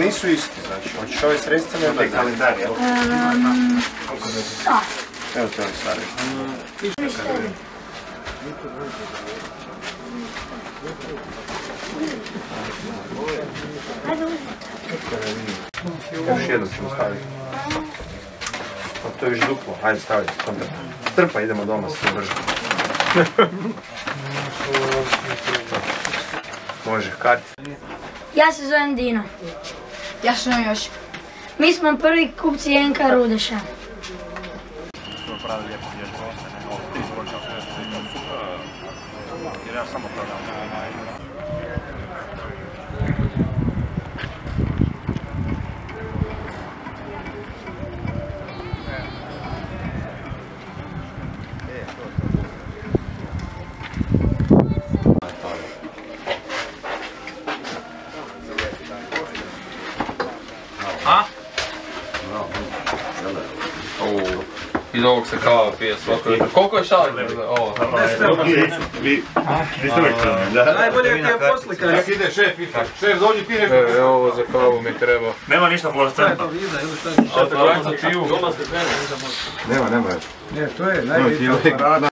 Nisu isti, znači, hoćeš ove sredstvene ili kalendar, jel? Da. Evo te. Ajde uzmi. Još jednu ćemo staviti. Pa to je još duplo, ajde stavi. kontakt. Trpa, idemo doma s tim brže. Može, kart. Ja se zovem Dino. Ja sam Josip. Mi smo prvi kupci NK Rudeša. Jer ja samo Iz ovog se kava pije svako jutro. Koliko je šalik? Ovo. Najbolje ti je poslika. Čak ide šef. Šef, dođi ti nešto. E, ovo za kavu mi treba. Nema ništa fluorescentno. A te piju? Nema, nema. Ne, to je najbolje.